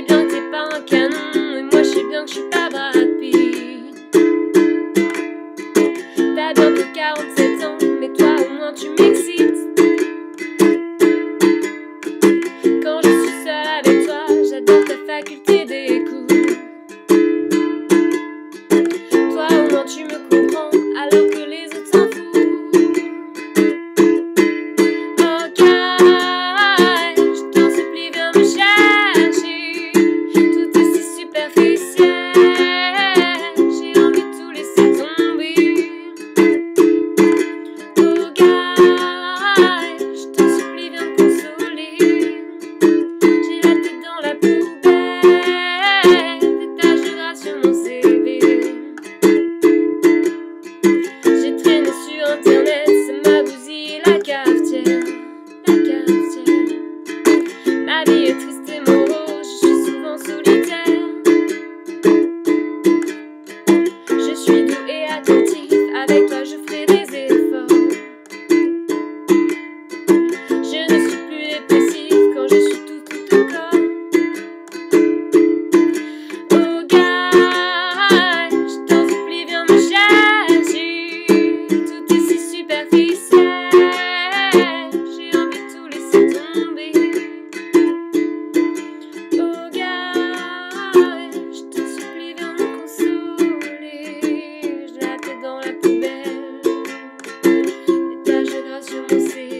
sais bien que t'es pas un canon, et moi je sais bien que je suis pas Brad Pitt. T'as bientôt 47 ans, mais toi au moins tu m'excites. identity. see.